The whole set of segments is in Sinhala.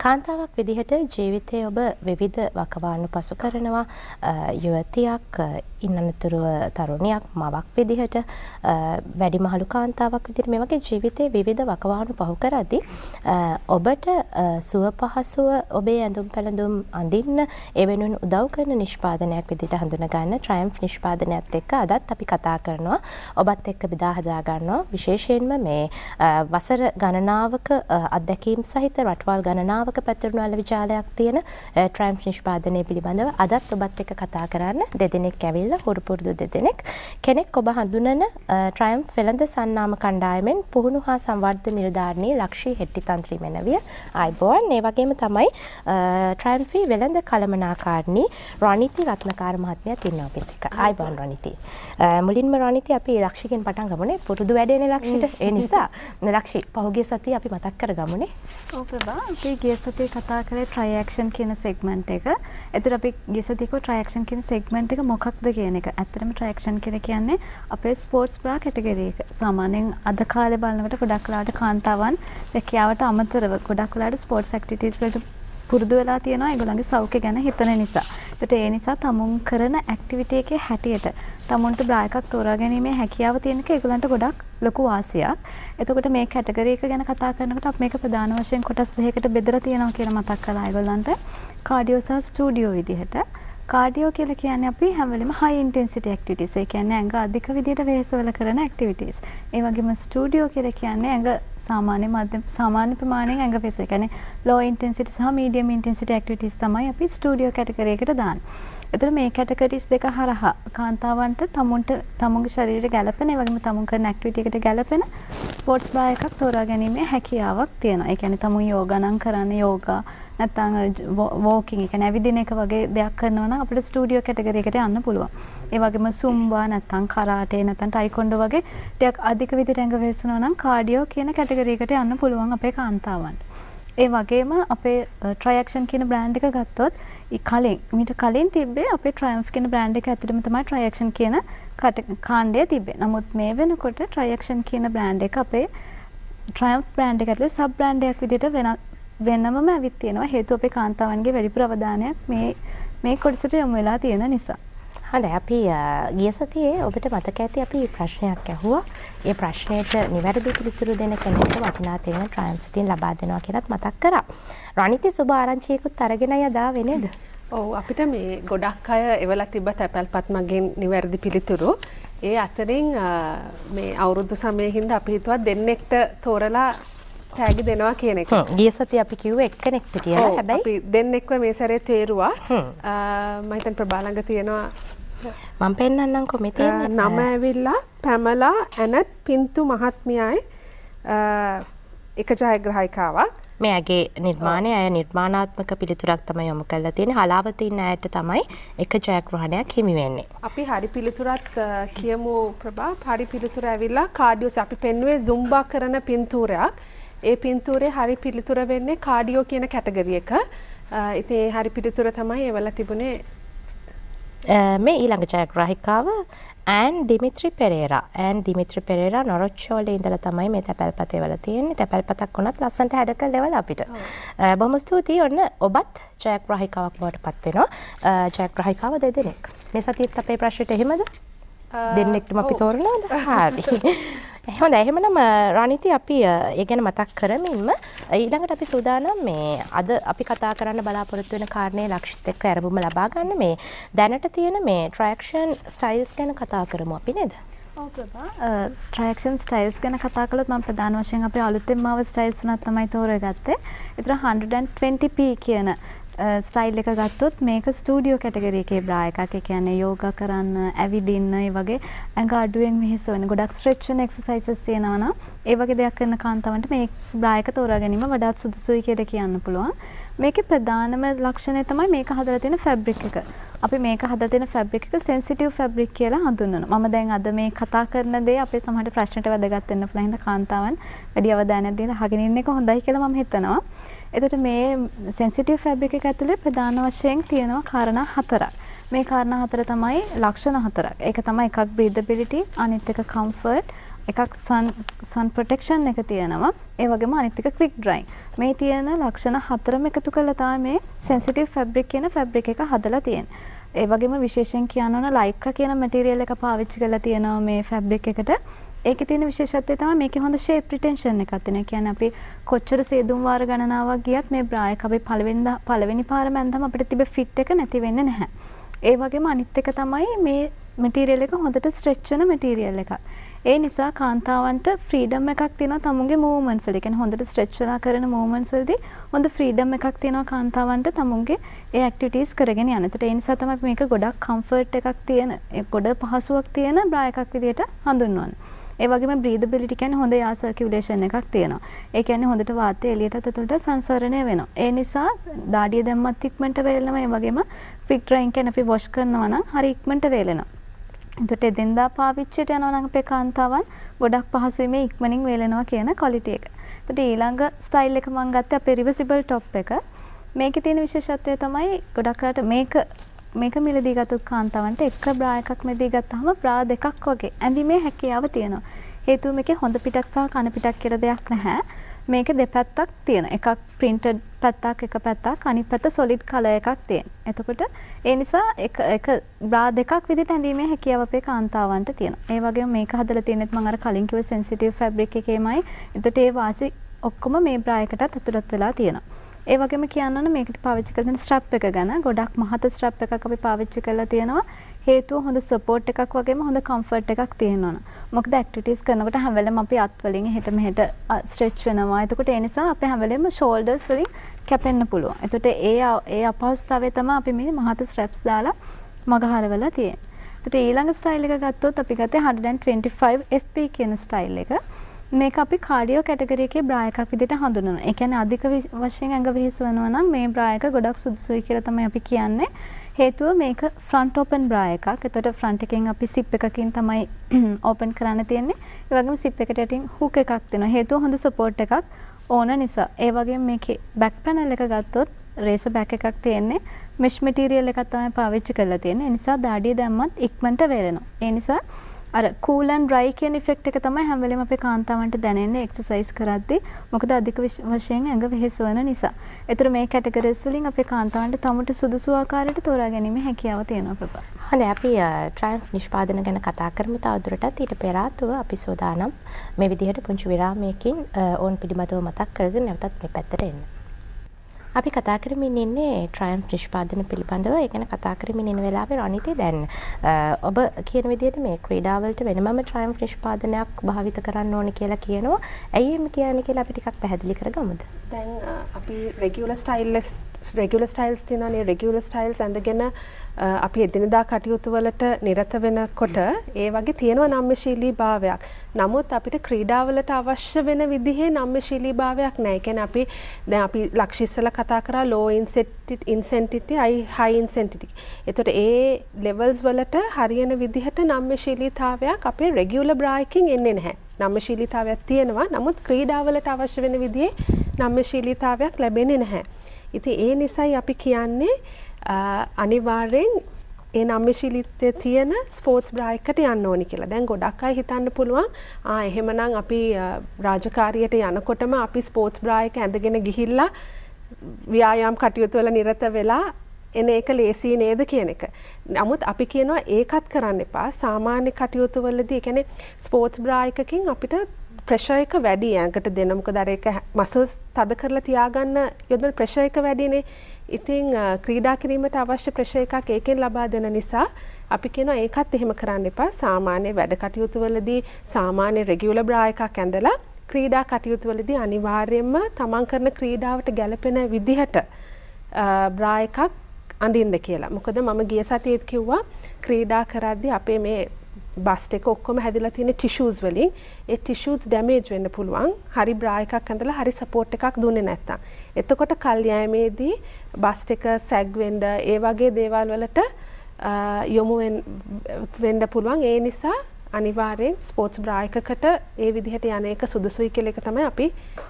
කාන්තාවක් විදිහට ජීවිතය ඔබ විවිධ වකවානු පසු කරනවා යුවතියක් ඉන්නනතුරුව තරුණයක් මවක් විදිහට වැඩිමහලු කාන්තාවක් විදිහට මේ වගේ ජීවිතයේ විවිධ වකවානු පහු කරද්දී ඔබට සුව පහසුව ඔබේ ඇඳුම් පැළඳුම් අඳින්න ඒ වෙනුවෙන් උදව් කරන නිෂ්පාදනයක් විදිහට හඳුනා ගන්න ට්‍රයම්ෆ් නිෂ්පාදනයත් එක්ක අදත් අපි කතා කරනවා. ඔබත් එක්ක බෙදා හදා ගන්නවා. විශේෂයෙන්ම මේ වසර ගණනාවක අත්දැකීම් සහිත රටවල් ගණනාවක පැතිරුණු අල විචාලයක් තියෙන ට්‍රයම්ෆ් නිෂ්පාදනය පිළිබඳව අදත් ඔබත් එක්ක කතා කරන්න. දෙදෙනෙක් ඇවිල්ලා ඇවිල්ලා හුරු පුරුදු දෙදෙනෙක්. කෙනෙක් ඔබ හඳුනන ට්‍රයම් වෙළඳ සන්නාම කණ්ඩායමෙන් පුහුණු හා සංවර්ධ නිලධාරණී ලක්ෂී හෙට්ටි තන්ත්‍රී මෙනවිය අයිබෝන් ඒ වගේම තමයි ට්‍රයම්ෆී වෙළඳ කළමනාකාරණී රනිති රත්නකාර මහත්මයා තින්නවා අපිත් එක්ක අයිබෝන් රනිති මුලින්ම රනිති අපි ලක්ෂිකෙන් පටන් ගමුනේ. පුරුදු වැඩේනේ ලක්ෂිට. ඒ නිසා ලක්ෂි පහුගිය සතිය අපි මතක් කර ගමුනේ ඔව් ප්‍රභා අපි ගිය සතියේ කතා කරේ ට්‍රයි ඇක්ෂන් කියන සෙග්මන්ට් එක. එතන අපි ගිය සතියේ ට්‍රයි ඇක්ෂන් කියන සෙග්මන්ට් එක මොකක්ද කියන එක ඇත්තටම ට්‍රැක්ෂන් කියලා කියන්නේ අපේ ස්පෝර්ට්ස් බ්‍රා කැටගරි එක. සාමාන්‍යයෙන් අද කාලේ බලනකොට ගොඩක් වෙලාවට කාන්තාවන් රැකියාවට අමතරව ගොඩක් වෙලාවට ස්පෝර්ට්ස් ඇක්ටිවිටීස් වලට පුරුදු වෙලා තියෙනවා ඒගොල්ලන්ගේ සෞඛ්‍ය ගැන හිතන නිසා. ඒකට ඒ නිසා තමුන් කරන ඇක්ටිවිටි එකේ හැටියට තමුන්ට බ්‍රා එකක් තෝරා ගැනීමේ හැකියාව තියෙන එක ඒගොල්ලන්ට ගොඩක් ලොකු වාසියක්. එතකොට මේ කැටගරි එක ගැන කතා කරනකොට අපි මේක ප්‍රධාන වශයෙන් කොටස් දෙකකට බෙදලා තියෙනවා කියලා මතක් කළා ඒගොල්ලන්ට. කාඩියෝ සහ ස්ටුඩියෝ විදිහට. කාඩියෝ කියලා කියන්නේ අපි හැම වෙලෙම high intensity activities. ඒ කියන්නේ ඇඟ අධික විදිහට වෙහෙසවල කරන activities. ඒ වගේම ස්ටුඩියෝ කියලා කියන්නේ ඇඟ සාමාන්‍ය මධ්‍යම සාමාන්‍ය ප්‍රමාණයෙන් ඇඟ වෙහෙස. ඒ කියන්නේ low intensity සහ medium intensity activities තමයි අපි ස්ටුඩියෝ කැටගරි එකට දාන්නේ. එතකොට මේ කැටගරිස් දෙක හරහා කාන්තාවන්ට තමුන්ට තමුන්ගේ ශරීරයට ගැළපෙන ඒ වගේම තමුන් කරන ඇක්ටිවිටි එකට ගැළපෙන ස්පෝර්ට්ස් බ්‍රා එකක් තෝරා ගැනීමේ හැකියාවක් තියෙනවා. ඒ කියන්නේ තමුන් යෝගා නම් කරන්නේ යෝගා නැත්නම් වෝකින් එක නැවිදින එක වගේ දෙයක් කරනවා නම් අපිට ස්ටුඩියෝ කැටගරි එකට යන්න පුළුවන්. ඒ වගේම සුම්බා නැත්නම් කරාටේ නැත්නම් ටයිකොන්ඩෝ වගේ ටිකක් අධික විදිහට ඇඟ වෙස්සනවා නම් කාඩියෝ කියන කැටගරි එකට යන්න පුළුවන් අපේ කාන්තාවන්ට. ඒ වගේම අපේ ට්‍රයක්ෂන් කියන බ්‍රෑන්ඩ් එක ගත්තොත් කලින් මීට කලින් තිබ්බේ අපේ ට්‍රයම්ෆ් කියන බ්‍රෑන්ඩ් එක ඇතුළේම තමයි ට්‍රයක්ෂන් කියන කාණ්ඩය තිබ්බේ. නමුත් මේ වෙනකොට ට්‍රයක්ෂන් කියන බ්‍රෑන්ඩ් එක අපේ ට්‍රයම්ෆ් බ්‍රෑන්ඩ් එක ඇතුළේ සබ් බ්‍රෑන්ඩ් එකක් විදිහට වෙනත් වෙනමම ඇවිත් තියෙනවා හේතුව අපේ කාන්තාවන්ගේ වැඩිපුර අවධානයක් මේ මේ කොටසට යොමු වෙලා තියෙන නිසා. හොඳයි අපි ගිය සතියේ ඔබට මතක ඇති අපි ප්‍රශ්නයක් ඇහුවා. ඒ ප්‍රශ්නයට නිවැරදි පිළිතුරු දෙන කෙනෙක්ට වටිනා තෙන ට්‍රයම්ෆ් ඉතින් ලබා දෙනවා කියලාත් මතක් කරා. රණිති සුබ ආරංචියකුත් අරගෙන යදා වෙනේද? ඔව් අපිට මේ ගොඩක් අය එවලා තිබ්බ තැපැල්පත් මගෙන් නිවැරදි පිළිතුරු. ඒ අතරින් මේ අවුරුදු සමයේ හින්දා අපි හිතුවා දෙන්නෙක්ට තෝරලා තෑගි දෙනවා කියන එක. ගිය සතිය අපි කිව්වේ එක්කෙනෙක්ට කියලා. හැබැයි අපි දෙන්නෙක්ව මේ සැරේ තේරුවා. මම හිතන් ප්‍රබාලංග තියෙනවා මම පෙන්වන්නම්කො මෙතන නම ඇවිල්ලා පැමලා ඇනට් පින්තු මහත්මියයි එක ජයග්‍රහයිකාවක්. මෙයාගේ නිර්මාණය අය නිර්මාණාත්මක පිළිතුරක් තමයි යොමු කරලා තියෙන්නේ. හලාවතින් අයට තමයි එක ජයග්‍රහණයක් හිමි වෙන්නේ. අපි හරි පිළිතුරත් කියමු ප්‍රභා. හරි පිළිතුර ඇවිල්ලා කාඩියෝස් අපි පෙන්වුවේ සුම්බා කරන පින්තූරයක්. ඒ පින්තූරේ හරි පිළිතුර වෙන්නේ කාඩියෝ කියන කැටගරි එක. ඉතින් ඒ හරි පිළිතුර තමයි එවලා තිබුණේ මේ ඊළඟ ජයග්‍රාහිකාව ඇන් දිමිත්‍රි පෙරේරා. ඇන් දිමිත්‍රි පෙරේරා නොරොච්චෝලේ ඉඳලා තමයි මේ තැපැල්පතේ වල තියෙන්නේ. තැපැල්පතක් වුණත් ලස්සනට හැඩ කරලා ලෙවල අපිට. බොහොම ස්තුතියි. ඔන්න ඔබත් ජයග්‍රාහිකාවක් බවට පත් වෙනවා. ජයග්‍රාහිකාව දෙදෙනෙක්. මේ සතියේත් අපේ ප්‍රශ්නෙට එහෙමද දෙන්නෙක්ටම අපි තෝරනවද? හරි. හොඳ එහෙමනම් රනිති අපි ඒ ගැන මතක් කරමින්ම ඊළඟට අපි සූදානම් මේ අද අපි කතා කරන්න බලාපොරොත්තු වෙන කාරණේ ලක්ෂිත එක්ක අරමුම ලබා ගන්න මේ දැනට තියෙන මේ ට්‍රැක්ෂන් ස්ටයිල්ස් ගැන කතා කරමු අපි නේද? ට්‍රැක්ෂන් ස්ටයිල්ස් ගැන කතා කළොත් මම ප්‍රධාන වශයෙන් අපේ අලුතෙන්ම ආව ස්ටයිල්ස් උනත් තමයි තෝරගත්තේ. ඒතර 120p කියන ස්ටයිල් එක ගත්තොත් මේක ස්ටූඩියෝ කැටගරි එකේ බ්‍රා එකක්. ඒ කියන්නේ යෝගා කරන්න, ඇවිදින්න, ඒ වගේ ඇඟ අඩුවෙන් මෙහෙස වෙන ගොඩක් ස්ට්‍රෙච් වෙන එක්සර්සයිසස් තියෙනවා නම් ඒ වගේ දෙයක් කරන කාන්තාවන්ට මේ බ්‍රා එක තෝරා ගැනීම වඩාත් සුදුසුයි කියලා කියන්න පුළුවන්. මේකේ ප්‍රධානම ලක්ෂණය තමයි මේක හදලා තියෙන ෆැබ්‍රික් එක. අපි මේක හදලා තියෙන ෆැබ්‍රික් එක සෙන්සිටිව් ෆැබ්‍රික් කියලා හඳුන්වනවා. මම දැන් අද මේ කතා කරන දේ අපේ සමහරට ප්‍රශ්නට වැදගත් වෙන්න පුළුවන්. හින්දා කාන්තාවන් වැඩි අවධානයක් දීලා අහගෙන ඉන්න එක හොඳයි කියලා මම හිතනවා. එතකොට මේ සෙන්සිටිව් ෆැබ්‍රික් එක ඇතුලේ ප්‍රධාන වශයෙන් තියෙනවා කාරණා හතරක්. මේ කාරණා හතර තමයි ලක්ෂණ හතරක්. ඒක තමයි එකක් breathability, අනිත් එක comfort, එකක් සන් ප්‍රොටෙක්ෂන් එක තියෙනවා ඒ වගේම අනිත් එක ක්වික් ඩ්‍රයින් මේ තියෙන ලක්ෂණ හතරම එකතු කරලා තමයි මේ සෙන්සිටිව් ෆැබ්‍රික් කියන ෆැබ්‍රික් එක හදලා තියෙන්නේ. ඒ වගේම විශේෂයෙන් කියන්න ඕන ලයික්‍රා කියන මැටීරියල් එක පාවිච්චි කරලා තියෙනවා මේ ෆැබ්‍රික් එකට. ඒකේ තියෙන විශේෂත්වය තමයි මේකේ හොඳ ෂේප් රිටෙන්ෂන් එකක් තියෙනවා. කියන්නේ අපි කොච්චර සේදුම් වාර ගණනාවක් ගියත් මේ බ්‍රා එක අපි පළවෙනි පළවෙනි පාර මැන්දම අපිට තිබෙ ෆිට් එක නැති වෙන්නේ නැහැ. ඒ වගේම අනිත් එක තමයි මේ මැටීරියල් එක හොඳට ස්ට්‍රෙච් වෙන මැටීරියල් එකක්. ඒ නිසා කාන්තාවන්ට ෆ්‍රීඩම් එකක් තියෙනවා තමුන්ගේ මූවමන්ට්ස් වල. කියන්නේ හොඳට ස්ට්‍රෙච් වෙලා කරන මූවමන්ට්ස් වලදී හොඳ ෆ්‍රීඩම් එකක් තියෙනවා කාන්තාවන්ට තමුන්ගේ ඒ ඇක්ටිවිටීස් කරගෙන යන. ඒකට ඒ නිසා තමයි මේක ගොඩක් කම්ෆර්ට් එකක් තියෙන, ගොඩ පහසුවක් තියෙන බ්‍රා එකක් විදිහට හඳුන්වන්නේ. ඒ වගේම බ්‍රීදබිලිටි කියන්නේ හොඳ එයා සර්කියුලේෂන් එකක් තියෙනවා. ඒ කියන්නේ හොඳට වාතය එළියටත් ඇතුළට සංසරණය වෙනවා. ඒ නිසා දාඩිය දැම්මත් ඉක්මනට වේලෙනවා. ඒ වගේම ෆික් ඩ්‍රයින් කියන්නේ අපි වොෂ් කරනවා නම් හරි ඉක්මනට වේලෙනවා. එතකොට එදින්දා පාවිච්චියට යනවා නම් අපේ කාන්තාවන් ගොඩක් පහසුයි මේ ඉක්මනින් වේලෙනවා කියන ක්වලිටි එක. එතකොට ඊළඟ ස්ටයිල් එක මම ගත්තේ අපේ රිවර්සිබල් টොප් එක. මේකේ තියෙන විශේෂත්වය තමයි ගොඩක් අයට මේක මේක මිලදී ගත්තොත් කාන්තාවන්ට එක බ්‍රා එකක් මිලදී ගත්තාම බ්‍රා දෙකක් වගේ ඇඳීමේ හැකියාව තියෙනවා. හේතුව මේකේ හොඳ පිටක් සහ කන පිටක් කියලා දෙයක් නැහැ. මේක දෙපැත්තක් තියෙන. එකක් printed පැත්තක් එක පැත්තක් අනිත් පැත්ත solid color එකක් තියෙන. එතකොට ඒ නිසා එක එක බ්‍රා දෙකක් විදිහට ඇඳීමේ හැකියාව අපේ කාන්තාවන්ට තියෙනවා. ඒ වගේම මේක හදලා තියෙනෙත් මම අර කලින් කිව්ව sensitive fabric එකේමයි. එතකොට ඒ වාසි ඔක්කොම මේ බ්‍රා එකටත් ඇතුළත් වෙලා තියෙනවා. ඒ වගේම කියන්න ඕන මේකට පාවිච්චි කරන ස්ට්‍රැප් එක ගැන ගොඩක් මහත ස්ට්‍රැප් එකක් අපි පාවිච්චි කරලා තියෙනවා. හේතුව හොඳ සපෝට් එකක් වගේම හොඳ කම්ෆර්ට් එකක් තියෙනවා. මොකද ඇක්ටිවිටීස් කරනකොට හැම වෙලේම අපි අත් වලින් එහෙට මෙහෙට ස්ට්‍රෙච් වෙනවා. එතකොට ඒ නිසා අපි හැම වෙලේම ෂෝල්ඩර්ස් වලින් කැපෙන්න පුළුවන්. එතකොට ඒ ඒ අපහසුතාවය තමයි අපි මේ මහත ස්ට්‍රැප්ස් දාලා මගහරවලා තියෙන්නේ. එතකොට ඊළඟ ස්ටයිල් එක ගත්තොත් අපි ගත්තේ 125 FP කියන ස්ටයිල් එක. මේක අපි කාඩියෝ කැටගරි එකේ බ්‍රා එකක් විදිහට හඳුන්වනවා. ඒ කියන්නේ අධික වශයෙන් ඇඟ විහිසවනවා නම් මේ බ්‍රා එක ගොඩක් සුදුසුයි කියලා තමයි අපි කියන්නේ. හේතුව මේක ෆ්‍රන්ට් ඕපන් බ්‍රා එකක්. එතකොට ෆ්‍රන්ට් එකෙන් අපි සිප් එකකින් තමයි ඕපන් කරන්න තියෙන්නේ. ඒ වගේම සිප් එකට යටින් හුක් එකක් දෙනවා. හේතුව හොඳ සපෝට් එකක් ඕන නිසා. ඒ වගේම මේකේ බෑක් පැනල් එක ගත්තොත් රේසර් බෑක් එකක් තියෙන්නේ. මෙෂ් මැටීරියල් එකක් තමයි පාවිච්චි කරලා තියෙන්නේ. ඒ නිසා දාඩිය දැම්මත් ඉක්මනට වේලෙනවා. ඒ නිසා අර කූල් ඇන්ඩ් ඩ්‍රයි කියන ඉෆෙක්ට් එක තමයි හැම වෙලේම අපේ කාන්තාවන්ට දැනෙන්නේ එක්සර්සයිස් කරද්දී. මොකද අධික වශයෙන් ඇඟ වෙහෙසවන නිසා. ඒතර මේ කැටගරිස් වලින් අපේ කාන්තාවන්ට තමුට සුදුසු ආකාරයට තෝරා ගැනීමේ හැකියාව තියෙනවා ප්‍රභා. හොඳයි අපි ට්‍රයම්ෆ් නිෂ්පාදන ගැන කතා කරමු තවදුරටත් ඊට පෙර ආතුව අපි සෝදානම් මේ විදිහට පුංචි විරාමයකින් ඕන් පිළිබඳව මතක් කරගෙන නැවතත් මේ පැත්තට එන්න. අපි කතා කරමින් ඉන්නේ ට්‍රයම්ෆ් නිෂ්පාදන පිළිබඳව ඒ ගැන කතා කරමින් ඉන්න වෙලාවේ රනිතේ දැන් ඔබ කියන විදිහට මේ ක්‍රීඩාවලට වෙනමම ට්‍රයම්ෆ් නිෂ්පාදනයක් භාවිත කරන්න ඕනේ කියලා කියනවා. ඇයි එහෙම කියන්නේ කියලා අපි ටිකක් පැහැදිලි කරගමුද? දැන් අපි රෙගියුලර් ස්ටයිල්ස් රෙගුලර් ස්ටයිල්ස් තියෙනවානේ රෙගුලර් ස්ටයිල්ස් ඇඳගෙන අපි එදිනදා කටයුතු වලට නිරත වෙනකොට ඒ වගේ තියෙනවා නම්‍යශීලී භාවයක්. නමුත් අපිට ක්‍රීඩාවලට අවශ්‍ය වෙන විදිහේ නම්‍යශීලී භාවයක් නැහැ. ඒ කියන්නේ අපි දැන් අපි ලක්ෂිස්සල කතා කරා low ඉන්සෙන්ටිටි high ඉන්සෙන්ටිටි. එතකොට ඒ ලෙවල්ස් වලට හරියන විදිහට නම්‍යශීලීතාවයක් අපේ රෙගියුලර් බ්‍රා එකකින් එන්නේ නැහැ. නම්‍යශීලීතාවයක් තියෙනවා. නමුත් ක්‍රීඩාවලට අවශ්‍ය වෙන විදිහේ නම්‍යශීලීතාවයක් ලැබෙන්නේ නැහැ. ඉතින් ඒ නිසයි අපි කියන්නේ අනිවාර්යෙන් ඒ නම්‍යශීලීත්වය තියෙන ස්පෝර්ට්ස් බ්‍රා එකකට යන්න ඕනි කියලා. දැන් ගොඩක් අය හිතන්න පුළුවන් ආ එහෙමනම් අපි රාජකාරියට යනකොටම අපි ස්පෝර්ට්ස් බ්‍රා එක ඇඳගෙන ගිහිල්ලා ව්‍යායාම් කටයුතු වල නිරත වෙලා එන එක ලේසි නේද කියන එක. නමුත් අපි කියනවා ඒකත් කරන්න එපා. සාමාන්‍ය කටයුතු වලදී ඒ කියන්නේ ස්පෝර්ට්ස් බ්‍රා එකකින් අපිට ප්‍රෙෂර් එක වැඩි ඇඟට දෙන මොකද අර ඒක මසල්ස් තද කරලා තියාගන්න යොදන ප්‍රෙෂර් එක වැඩිනේ. ඉතින් ක්‍රීඩා කිරීමට අවශ්‍ය ප්‍රෙෂර් එකක් ඒකෙන් ලබා දෙන නිසා අපි කියනවා ඒකත් එහෙම කරන්න එපා. සාමාන්‍ය වැඩ කටයුතු වලදී සාමාන්‍ය රෙගියුලර් බ්‍රා එකක් ඇඳලා ක්‍රීඩා කටයුතු වලදී අනිවාර්යයෙන්ම තමන් කරන ක්‍රීඩාවට ගැලපෙන විදිහට බ්‍රා එකක් අඳින්න කියලා. මොකද මම ගිය සතියේත් කිව්වා ක්‍රීඩා කරද්දී අපේ මේ බස්ට එක ඔක්කොම හැදිලා තියෙන ටිෂූස් වලින් ඒ ටිෂූස් ඩැමේජ් වෙන්න පුළුවන් හරි බ්‍රා එකක් ඇඳලා හරි සපෝට් එකක් දුන්නේ නැත්තම් එතකොට කල්යෑමේදී බස්ට එක සැග් වෙන්න ඒ වගේ දේවල් වලට යොමු වෙන්න පුළුවන් ඒ නිසා අනිවාර්යෙන් ස්පෝර්ට්ස් බ්‍රා එකකට ඒ විදිහට යන එක සුදුසුයි කියලා එක තමයි අපි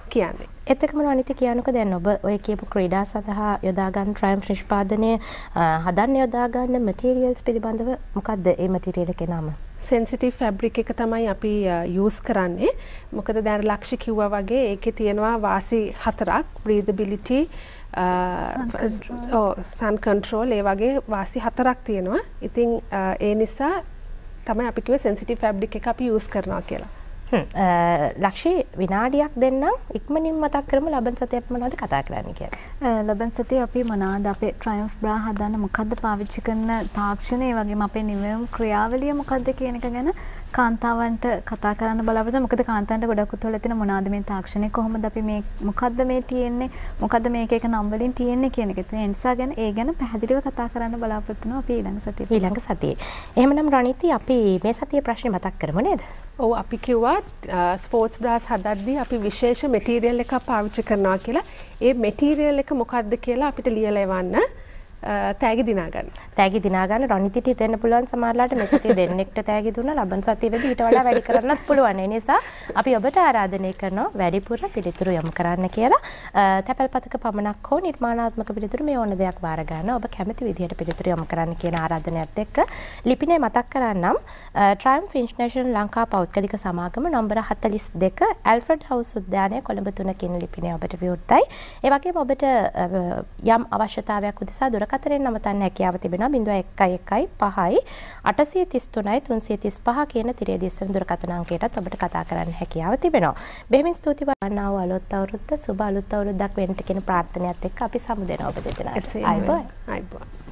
කියන්නේ. එතකම අනිත කියනක දැන් ඔබ ඔය කියපු ක්‍රීඩා සඳහා යොදා ගන්න ට්‍රයම්ෆ් නිෂ්පාදනය හදන්න යොදා ගන්න මැටීරියල්ස් පිළිබඳව මොකද්ද ඒ මැටීරියල් එකේ නම? සෙන්සිටිව් ෆැබ්‍රික් එක තමයි අපි යස් කරන්නේ. මොකද දැන් ලක්ෂ කිව්වා වගේ ඒකේ තියෙනවා වාසි හතරක්. බ්‍රීදබිලිටි සන් කන්ට්‍රෝල් ඒ වගේ වාසි හතරක් තියෙනවා. ඉතින් ඒ නිසා තමයි අපි කිව්වේ සෙන්සිටිව් ෆැබ්‍රික් එක අපි යූස් කරනවා කියලා ලක්ෂී විනාඩියක් දෙන්නම් ඉක්මනින් මතක් කරමු ලබන සතියක් මොනවද කතා කරන්න කියලා. ලබන සතිය අපි මොනවාද අපේ ට්‍රයම්ෆ් බ්‍රා හදන්න මොකද්ද පාවිච්චි කරන තාක්ෂණය වගේම අපේ නිවැරදි ක්‍රියාවලිය මොකද්ද කියන එක ගැන කාන්තාවන්ට කතා කරන්න බලාපොරොත්තු මොකද කාන්තාවන්ට ගොඩක් උත්වල තියෙන මොනවාද මේ තාක්ෂණය කොහොමද අපි මේ මොකද්ද මේ තියෙන්නේ මොකද්ද මේක එක නම් වලින් තියෙන්නේ කියන එක. ඒ නිසා ගැන ඒ ගැන පැහැදිලිව කතා කරන්න බලාපොරොත්තු වෙනවා අපි ඊළඟ සතියේ. ඊළඟ සතියේ. එහෙමනම් රණිති අපි මේ සතියේ ප්‍රශ්නේ මතක් කරමු නේද? ඔව් අපි කිව්වා ස්පෝර්ට්ස් බ්‍රාස් හදද්දී අපි විශේෂ මෙටීරියල් එකක් පාවිච්චි කරනවා කියලා. ඒ මෙටීරියල් එක මොකක්ද කියලා අපිට ලියලා එවන්න. තෑගි දිනාගන්න තෑගි දිනාගන්න රනිතිට හිතෙන්න පුළුවන් සමහරලාට මේ සතිය දෙන්නෙක්ට තෑගි දුන්නා. ලබන සතියේදී ඊට වඩා වැඩි කරන්නත් පුළුවන්. ඒ නිසා අපි ඔබට ආරාධනය කරනවා වැඩිපුර පිළිතුරු යොමු කරන්න කියලා. තැපැල්පතක පමණක් හෝ නිර්මාණාත්මක පිළිතුරු මේ ඕන දෙයක් බාර ගන්න. ඔබ කැමති විදිහට පිළිතුරු යොමු කරන්න කියන ආරාධනයත් එක්ක ලිපිනේ මතක් කරන්නම්. ට්‍රයිම්ෆ් ඉන්ටර්නැෂනල් ලංකා පෞද්ගලික සමාගම නම්බර 42 ඇල්ෆ්‍රඩ් හවුස් උද්‍යානය කොළඹ 3 කියන ලිපිනේ ඔබට විවෘතයි. ඒ වගේම ඔබට යම් අවශ්‍යතාවයක් උදෙසා දුර දුරකථනයෙන් නවතන්න හැකියාව තිබෙනවා 0111 5යි 833යි 335 කියන තිරේ දිස්වන දුරකථන අංකයටත් ඔබට කතා කරන්න හැකියාව තිබෙනවා. බෙහෙමින් ස්තුති වන්නා වූ අලුත් අවුරුද්ද සුබ අලුත් අවුරුද්දක් වෙන්න කියන ප්‍රාර්ථනාවත් එක්ක අපි සමුදෙනවා ඔබ දෙදෙනාට. අයිබෝන්. අයිබෝන්.